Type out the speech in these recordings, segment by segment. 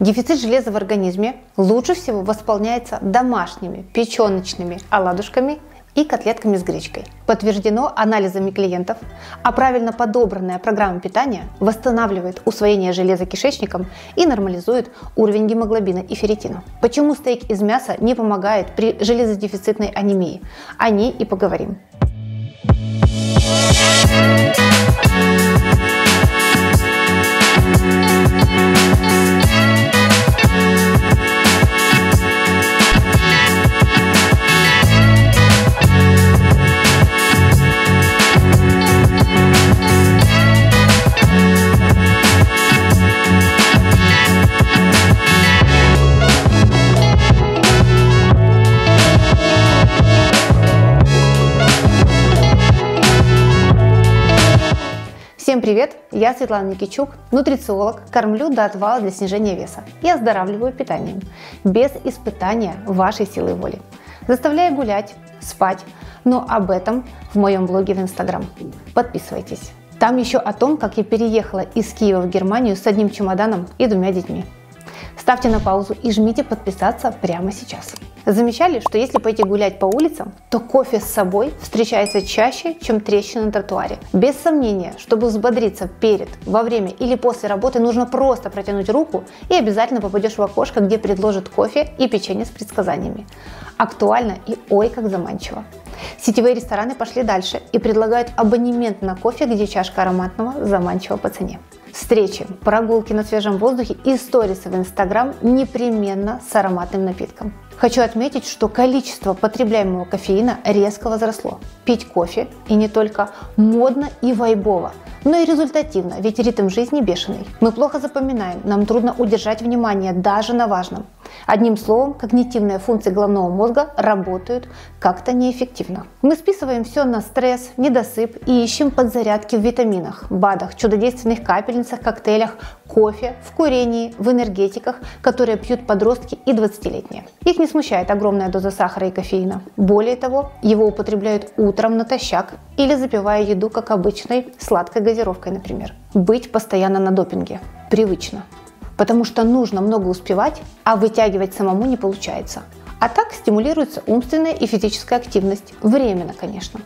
Дефицит железа в организме лучше всего восполняется домашними печеночными оладушками и котлетками с гречкой. Подтверждено анализами клиентов, а правильно подобранная программа питания восстанавливает усвоение железа кишечником и нормализует уровень гемоглобина и ферритина. Почему стейк из мяса не помогает при железодефицитной анемии? О ней и поговорим. Всем Я Светлана Никичук, нутрициолог, кормлю до отвала для снижения веса и оздоравливаю питанием, без испытания вашей силы воли. Заставляю гулять, спать, но об этом в моем блоге в Инстаграм. Подписывайтесь. Там еще о том, как я переехала из Киева в Германию с одним чемоданом и двумя детьми. Ставьте на паузу и жмите подписаться прямо сейчас. Замечали, что если пойти гулять по улицам, то кофе с собой встречается чаще, чем трещины на тротуаре. Без сомнения, чтобы взбодриться перед, во время или после работы, нужно просто протянуть руку и обязательно попадешь в окошко, где предложат кофе и печенье с предсказаниями. Актуально и ой как заманчиво. Сетевые рестораны пошли дальше и предлагают абонемент на кофе, где чашка ароматного заманчиво по цене. Встречи, прогулки на свежем воздухе и сторисы в Инстаграм непременно с ароматным напитком. Хочу отметить, что количество потребляемого кофеина резко возросло. Пить кофе и не только модно и вайбово, но и результативно, ведь ритм жизни бешеный. Мы плохо запоминаем, нам трудно удержать внимание даже на важном. Одним словом, когнитивные функции головного мозга работают как-то неэффективно. Мы списываем все на стресс, недосып и ищем подзарядки в витаминах, БАДах, чудодейственных капельницах, коктейлях, кофе, в курении, в энергетиках, которые пьют подростки и 20-летние. Их не смущает огромная доза сахара и кофеина. Более того, его употребляют утром натощак или запивая еду, как обычной, сладкой газировкой, например. Быть постоянно на допинге. Привычно потому что нужно много успевать, а вытягивать самому не получается. А так стимулируется умственная и физическая активность. Временно, конечно.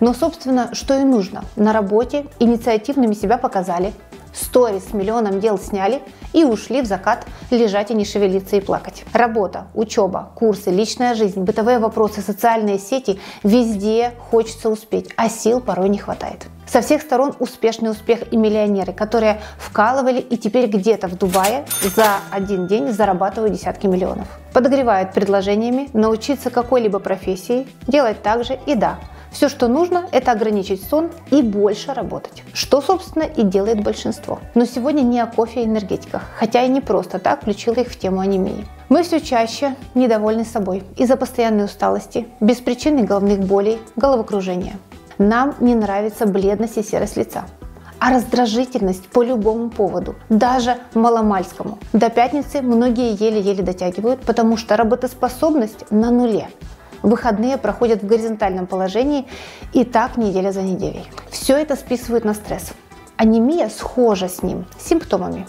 Но, собственно, что и нужно. На работе инициативными себя показали, сторис с миллионом дел сняли и ушли в закат лежать и не шевелиться и плакать. Работа, учеба, курсы, личная жизнь, бытовые вопросы, социальные сети – везде хочется успеть, а сил порой не хватает. Со всех сторон успешный успех и миллионеры, которые вкалывали и теперь где-то в Дубае за один день зарабатывают десятки миллионов. Подогревают предложениями научиться какой-либо профессии, делать так же и да, все, что нужно, это ограничить сон и больше работать. Что, собственно, и делает большинство. Но сегодня не о кофе и энергетиках, хотя и не просто так включила их в тему анемии. Мы все чаще недовольны собой из-за постоянной усталости, беспричинных головных болей, головокружения. Нам не нравится бледность и серость лица а раздражительность по любому поводу, даже маломальскому. До пятницы многие еле-еле дотягивают, потому что работоспособность на нуле. Выходные проходят в горизонтальном положении и так неделя за неделей. Все это списывают на стресс. Анемия схожа с ним, симптомами.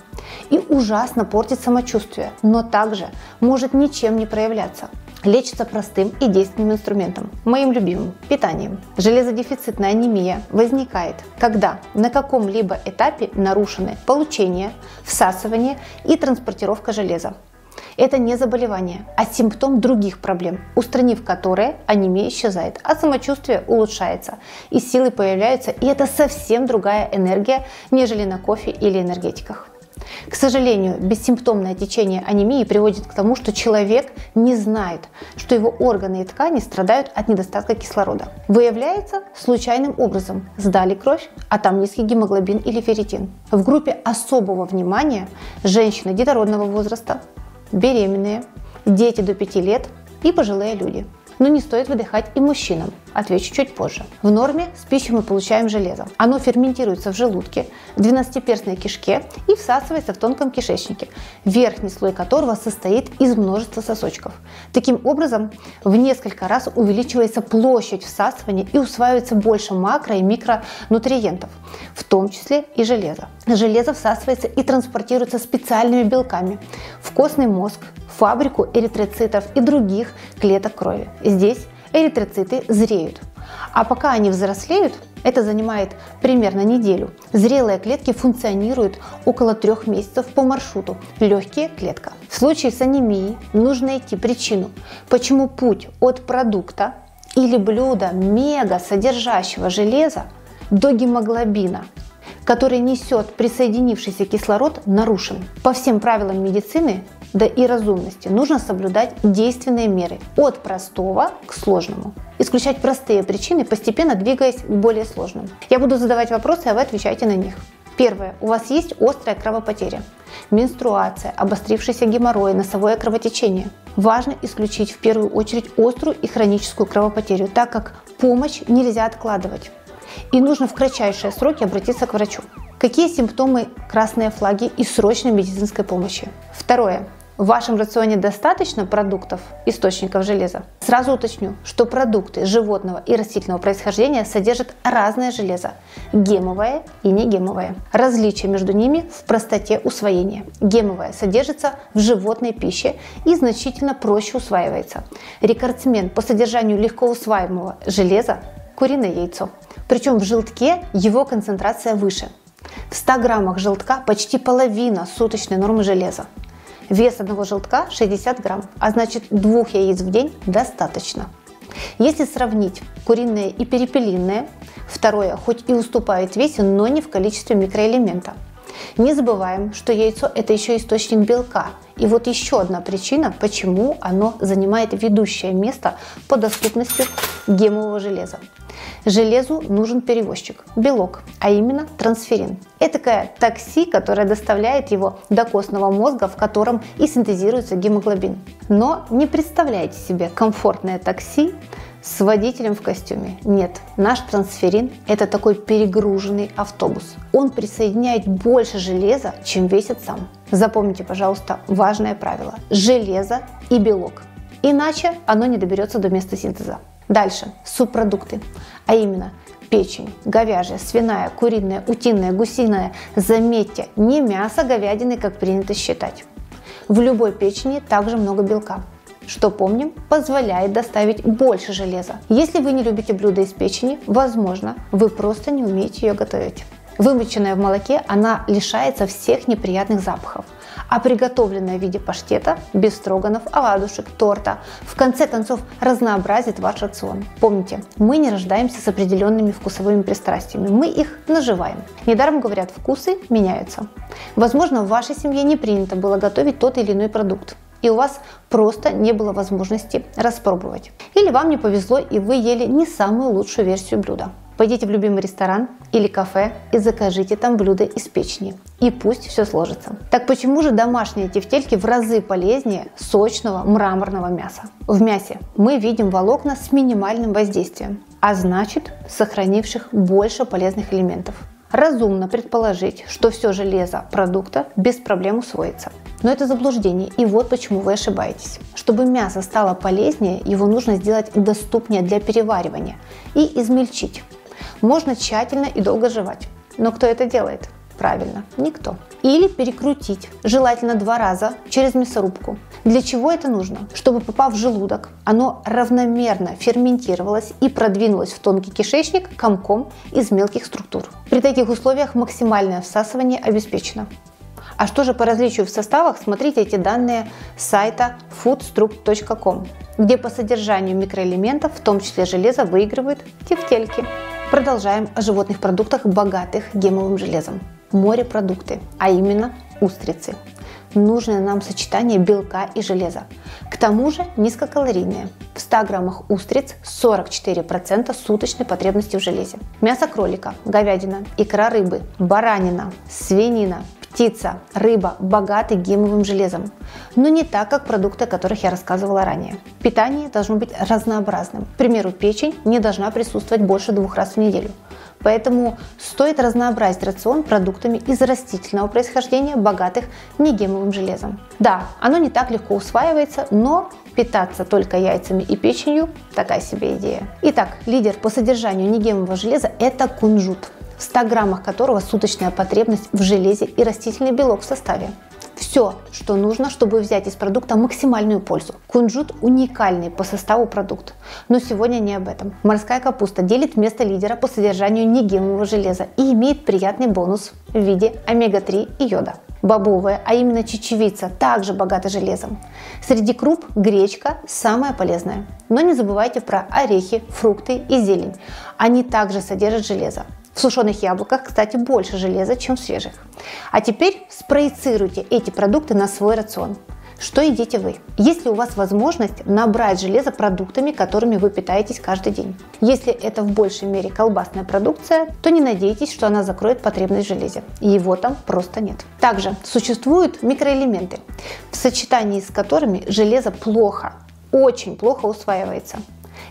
И ужасно портит самочувствие, но также может ничем не проявляться. Лечится простым и действенным инструментом, моим любимым – питанием. Железодефицитная анемия возникает, когда на каком-либо этапе нарушены получение, всасывание и транспортировка железа. Это не заболевание, а симптом других проблем, устранив которые анемия исчезает, а самочувствие улучшается, и силы появляются, и это совсем другая энергия, нежели на кофе или энергетиках. К сожалению, бессимптомное течение анемии приводит к тому, что человек не знает, что его органы и ткани страдают от недостатка кислорода. Выявляется случайным образом. Сдали кровь, а там низкий гемоглобин или ферритин. В группе особого внимания женщины детородного возраста, беременные, дети до 5 лет и пожилые люди. Но не стоит выдыхать и мужчинам. Отвечу чуть позже. В норме с пищей мы получаем железо. Оно ферментируется в желудке, в двенадцатиперстной кишке и всасывается в тонком кишечнике, верхний слой которого состоит из множества сосочков. Таким образом, в несколько раз увеличивается площадь всасывания и усваивается больше макро- и микронутриентов, в том числе и железа. Железо всасывается и транспортируется специальными белками, костный мозг, фабрику эритроцитов и других клеток крови. Здесь эритроциты зреют. А пока они взрослеют, это занимает примерно неделю. Зрелые клетки функционируют около трех месяцев по маршруту легкие клетка. В случае с анемией нужно найти причину, почему путь от продукта или блюда мега содержащего железа до гемоглобина который несет присоединившийся кислород, нарушен. По всем правилам медицины да и разумности нужно соблюдать действенные меры от простого к сложному. Исключать простые причины, постепенно двигаясь к более сложным. Я буду задавать вопросы, а вы отвечайте на них. Первое. У вас есть острая кровопотеря, менструация, обострившийся геморрой, носовое кровотечение. Важно исключить в первую очередь острую и хроническую кровопотерю, так как помощь нельзя откладывать и нужно в кратчайшие сроки обратиться к врачу. Какие симптомы красные флаги и срочной медицинской помощи? Второе. В вашем рационе достаточно продуктов, источников железа? Сразу уточню, что продукты животного и растительного происхождения содержат разное железо – гемовое и негемовое. Различие между ними в простоте усвоения. Гемовое содержится в животной пище и значительно проще усваивается. Рекордсмен по содержанию легко усваиваемого железа – куриное яйцо. Причем в желтке его концентрация выше. В 100 граммах желтка почти половина суточной нормы железа. Вес одного желтка 60 грамм, а значит двух яиц в день достаточно. Если сравнить куриное и перепелиное, второе хоть и уступает весе, но не в количестве микроэлемента. Не забываем, что яйцо это еще источник белка. И вот еще одна причина, почему оно занимает ведущее место по доступности гемового железа. Железу нужен перевозчик, белок, а именно трансферин. Это такое такси, которое доставляет его до костного мозга, в котором и синтезируется гемоглобин. Но не представляйте себе комфортное такси с водителем в костюме. Нет, наш трансферин – это такой перегруженный автобус. Он присоединяет больше железа, чем весит сам. Запомните, пожалуйста, важное правило – железо и белок. Иначе оно не доберется до места синтеза. Дальше, субпродукты, а именно печень, говяжья, свиная, куриная, утиная, гусиная. Заметьте, не мясо говядины, как принято считать. В любой печени также много белка что, помним, позволяет доставить больше железа. Если вы не любите блюда из печени, возможно, вы просто не умеете ее готовить. Вымоченная в молоке, она лишается всех неприятных запахов а приготовленное в виде паштета, без строганов, оладушек, торта, в конце концов разнообразит ваш рацион. Помните, мы не рождаемся с определенными вкусовыми пристрастиями, мы их наживаем. Недаром говорят, вкусы меняются. Возможно, в вашей семье не принято было готовить тот или иной продукт и у вас просто не было возможности распробовать. Или вам не повезло и вы ели не самую лучшую версию блюда. Пойдите в любимый ресторан или кафе и закажите там блюдо из печени. И пусть все сложится. Так почему же домашние тефтельки в разы полезнее сочного мраморного мяса? В мясе мы видим волокна с минимальным воздействием, а значит сохранивших больше полезных элементов. Разумно предположить, что все железо продукта без проблем усвоится. Но это заблуждение, и вот почему вы ошибаетесь. Чтобы мясо стало полезнее, его нужно сделать доступнее для переваривания и измельчить можно тщательно и долго жевать. Но кто это делает? Правильно, никто. Или перекрутить, желательно два раза, через мясорубку. Для чего это нужно? Чтобы попав в желудок, оно равномерно ферментировалось и продвинулось в тонкий кишечник комком из мелких структур. При таких условиях максимальное всасывание обеспечено. А что же по различию в составах, смотрите эти данные с сайта foodstruct.com, где по содержанию микроэлементов, в том числе железа, выигрывают тефтельки. Продолжаем о животных продуктах, богатых гемовым железом. Морепродукты, а именно устрицы. Нужное нам сочетание белка и железа. К тому же низкокалорийные. В 100 граммах устриц 44% суточной потребности в железе. Мясо кролика, говядина, икра рыбы, баранина, свинина, птица, рыба богаты гемовым железом, но не так, как продукты, о которых я рассказывала ранее. Питание должно быть разнообразным. К примеру, печень не должна присутствовать больше двух раз в неделю. Поэтому стоит разнообразить рацион продуктами из растительного происхождения, богатых негемовым железом. Да, оно не так легко усваивается, но питаться только яйцами и печенью – такая себе идея. Итак, лидер по содержанию негемового железа – это кунжут в 100 граммах которого суточная потребность в железе и растительный белок в составе. все, что нужно, чтобы взять из продукта максимальную пользу. Кунжут уникальный по составу продукт. Но сегодня не об этом. Морская капуста делит место лидера по содержанию негемового железа и имеет приятный бонус в виде омега-3 и йода. Бобовая, а именно чечевица, также богата железом. Среди круп гречка самая полезная. Но не забывайте про орехи, фрукты и зелень. Они также содержат железо. В сушеных яблоках, кстати, больше железа, чем в свежих. А теперь спроецируйте эти продукты на свой рацион. Что едите вы? Есть ли у вас возможность набрать железо продуктами, которыми вы питаетесь каждый день? Если это в большей мере колбасная продукция, то не надейтесь, что она закроет потребность в железе. Его там просто нет. Также существуют микроэлементы, в сочетании с которыми железо плохо, очень плохо усваивается.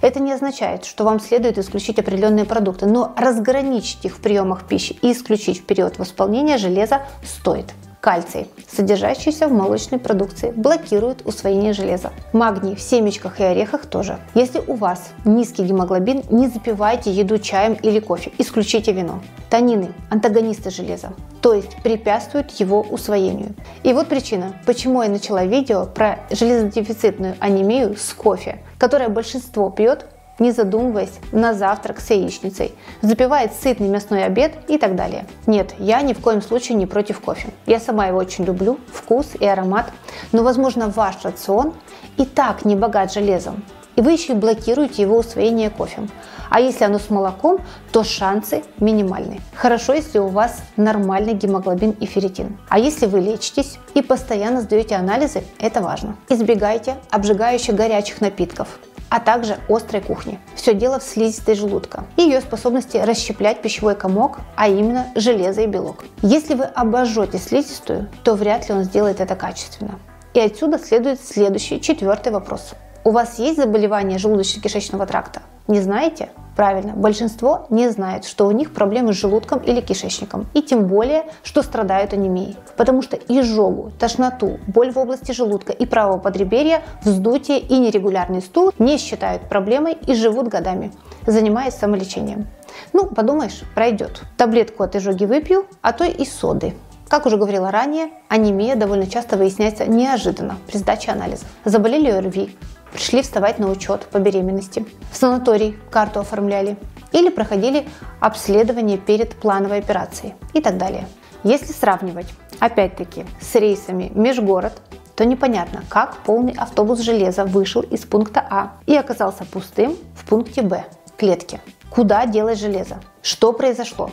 Это не означает, что вам следует исключить определенные продукты, но разграничить их в приемах пищи и исключить в период восполнения железа стоит. Кальций, содержащийся в молочной продукции, блокирует усвоение железа. Магний в семечках и орехах тоже. Если у вас низкий гемоглобин, не запивайте еду чаем или кофе, исключите вино. Танины – антагонисты железа, то есть препятствуют его усвоению. И вот причина, почему я начала видео про железодефицитную анемию с кофе, которое большинство пьет не задумываясь, на завтрак с яичницей, запивает сытный мясной обед и так далее. Нет, я ни в коем случае не против кофе. Я сама его очень люблю, вкус и аромат, но, возможно, ваш рацион и так не богат железом, и вы еще и блокируете его усвоение кофе. А если оно с молоком, то шансы минимальны. Хорошо, если у вас нормальный гемоглобин и ферритин. А если вы лечитесь и постоянно сдаете анализы, это важно. Избегайте обжигающих горячих напитков, а также острой кухни. Все дело в слизистой желудка и ее способности расщеплять пищевой комок, а именно железо и белок. Если вы обожжете слизистую, то вряд ли он сделает это качественно. И отсюда следует следующий, четвертый вопрос. У вас есть заболевание желудочно-кишечного тракта? Не знаете? Правильно, большинство не знает, что у них проблемы с желудком или кишечником, и тем более, что страдают анемией. Потому что изжогу, тошноту, боль в области желудка и правого подреберья, вздутие и нерегулярный стул не считают проблемой и живут годами, занимаясь самолечением. Ну, подумаешь, пройдет. Таблетку от изжоги выпью, а то и соды. Как уже говорила ранее, анемия довольно часто выясняется неожиданно при сдаче анализов. Заболели ОРВИ, пришли вставать на учет по беременности, в санаторий карту оформляли или проходили обследование перед плановой операцией и так далее. Если сравнивать, опять-таки, с рейсами межгород, то непонятно, как полный автобус железа вышел из пункта А и оказался пустым в пункте Б – клетки. Куда делать железо? Что произошло?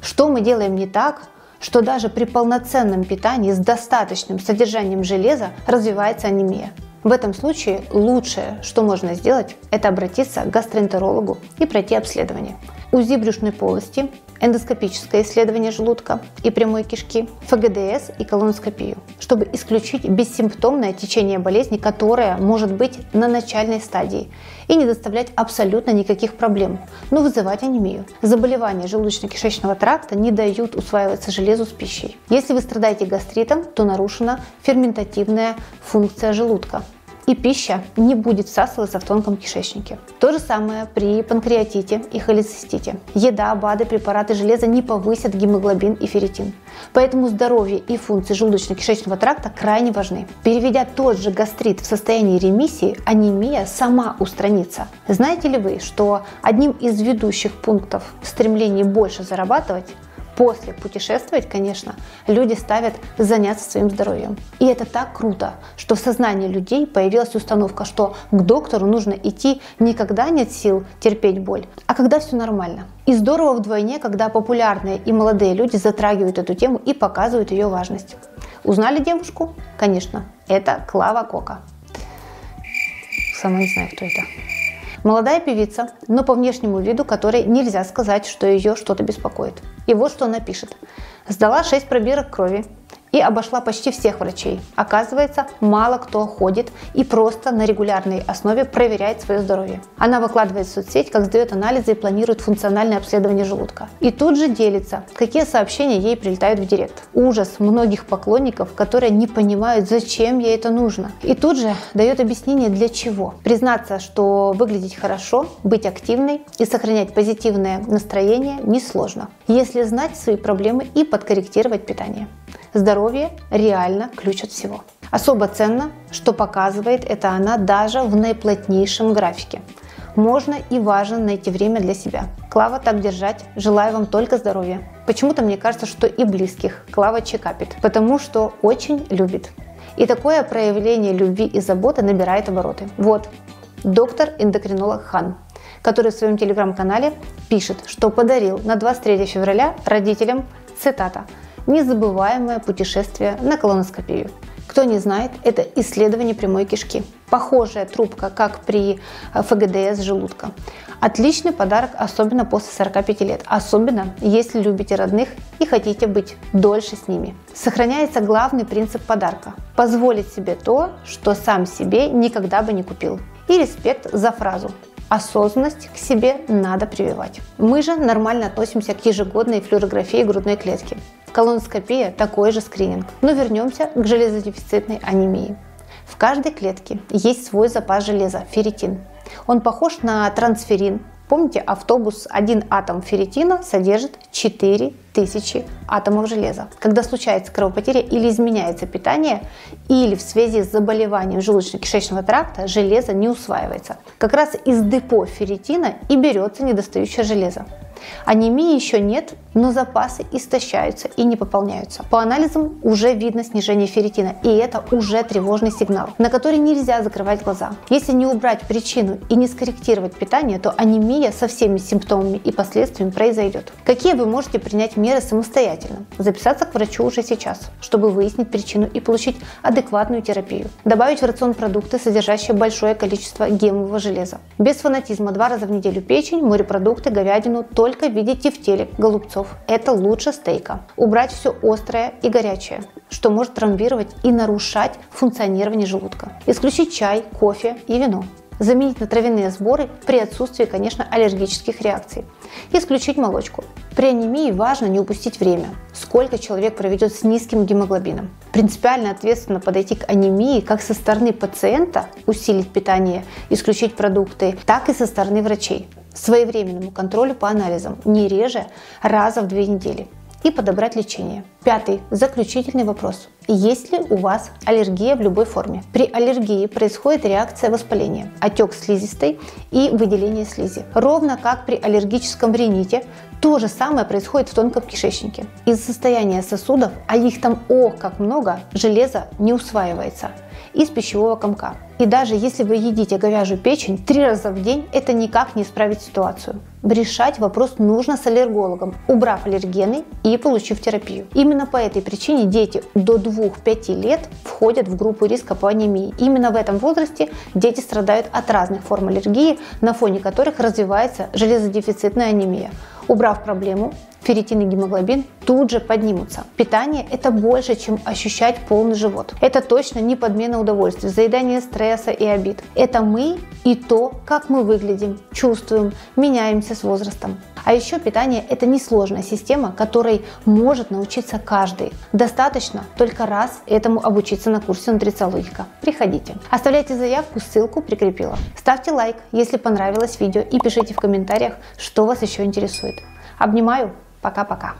Что мы делаем не так, что даже при полноценном питании с достаточным содержанием железа развивается анемия? В этом случае лучшее, что можно сделать, это обратиться к гастроэнтерологу и пройти обследование. УЗИ брюшной полости, эндоскопическое исследование желудка и прямой кишки, ФГДС и колоноскопию, чтобы исключить бессимптомное течение болезни, которое может быть на начальной стадии и не доставлять абсолютно никаких проблем, но вызывать анемию. Заболевания желудочно-кишечного тракта не дают усваиваться железу с пищей. Если вы страдаете гастритом, то нарушена ферментативная функция желудка, и пища не будет всасываться в тонком кишечнике. То же самое при панкреатите и холецистите. Еда, БАДы, препараты железа не повысят гемоглобин и ферритин. Поэтому здоровье и функции желудочно-кишечного тракта крайне важны. Переведя тот же гастрит в состоянии ремиссии, анемия сама устранится. Знаете ли вы, что одним из ведущих пунктов в стремлении больше зарабатывать После путешествовать, конечно, люди ставят заняться своим здоровьем. И это так круто, что в сознании людей появилась установка, что к доктору нужно идти не когда нет сил терпеть боль, а когда все нормально. И здорово вдвойне, когда популярные и молодые люди затрагивают эту тему и показывают ее важность. Узнали девушку? Конечно, это Клава Кока. Сама не знаю, кто это. Молодая певица, но по внешнему виду которой нельзя сказать, что ее что-то беспокоит. И вот что она пишет. Сдала 6 пробирок крови, и обошла почти всех врачей. Оказывается, мало кто ходит и просто на регулярной основе проверяет свое здоровье. Она выкладывает в соцсеть, как сдает анализы и планирует функциональное обследование желудка. И тут же делится, какие сообщения ей прилетают в директ. Ужас многих поклонников, которые не понимают, зачем ей это нужно. И тут же дает объяснение для чего. Признаться, что выглядеть хорошо, быть активной и сохранять позитивное настроение несложно, если знать свои проблемы и подкорректировать питание. Здоровье реально ключ от всего. Особо ценно, что показывает это она даже в наиплотнейшем графике. Можно и важно найти время для себя. Клава, так держать. Желаю вам только здоровья. Почему-то мне кажется, что и близких Клава чекапит, потому что очень любит. И такое проявление любви и заботы набирает обороты. Вот, доктор-эндокринолог Хан, который в своем телеграм-канале пишет, что подарил на 23 февраля родителям, цитата, «незабываемое путешествие на колоноскопию». Кто не знает, это исследование прямой кишки. Похожая трубка, как при э, ФГДС желудка. Отличный подарок, особенно после 45 лет. Особенно, если любите родных и хотите быть дольше с ними. Сохраняется главный принцип подарка. Позволить себе то, что сам себе никогда бы не купил. И респект за фразу осознанность к себе надо прививать. Мы же нормально относимся к ежегодной флюорографии грудной клетки. Колоноскопия – такой же скрининг. Но вернемся к железодефицитной анемии. В каждой клетке есть свой запас железа – ферритин. Он похож на трансферин. Помните, автобус, один атом ферритина содержит 4000 атомов железа. Когда случается кровопотеря или изменяется питание, или в связи с заболеванием желудочно-кишечного тракта железо не усваивается. Как раз из депо ферритина и берется недостающее железо. Анемии еще нет, но запасы истощаются и не пополняются. По анализам уже видно снижение ферритина, и это уже тревожный сигнал, на который нельзя закрывать глаза. Если не убрать причину и не скорректировать питание, то анемия со всеми симптомами и последствиями произойдет. Какие вы можете принять меры самостоятельно? Записаться к врачу уже сейчас, чтобы выяснить причину и получить адекватную терапию. Добавить в рацион продукты, содержащие большое количество гемового железа. Без фанатизма два раза в неделю печень, морепродукты, говядину только в виде тефтелек, голубцов, часов. Это лучше стейка. Убрать все острое и горячее, что может травмировать и нарушать функционирование желудка. Исключить чай, кофе и вино. Заменить на травяные сборы при отсутствии, конечно, аллергических реакций. Исключить молочку. При анемии важно не упустить время, сколько человек проведет с низким гемоглобином. Принципиально ответственно подойти к анемии как со стороны пациента, усилить питание, исключить продукты, так и со стороны врачей своевременному контролю по анализам не реже раза в две недели и подобрать лечение. Пятый, заключительный вопрос. Есть ли у вас аллергия в любой форме? При аллергии происходит реакция воспаления, отек слизистой и выделение слизи. Ровно как при аллергическом рините, то же самое происходит в тонком кишечнике. Из состояния сосудов, а их там ох как много, железо не усваивается из пищевого комка. И даже если вы едите говяжью печень три раза в день, это никак не исправит ситуацию. Решать вопрос нужно с аллергологом, убрав аллергены и получив терапию. Именно по этой причине дети до 2-5 лет входят в группу риска по анемии. Именно в этом возрасте дети страдают от разных форм аллергии, на фоне которых развивается железодефицитная анемия. Убрав проблему, ферритин и гемоглобин тут же поднимутся. Питание – это больше, чем ощущать полный живот. Это точно не подмена удовольствия, заедание стресса и обид. Это мы и то, как мы выглядим, чувствуем, меняемся с возрастом. А еще питание – это несложная система, которой может научиться каждый. Достаточно только раз этому обучиться на курсе нутрициологика. Приходите. Оставляйте заявку, ссылку прикрепила. Ставьте лайк, если понравилось видео и пишите в комментариях, что вас еще интересует. Обнимаю, пока-пока.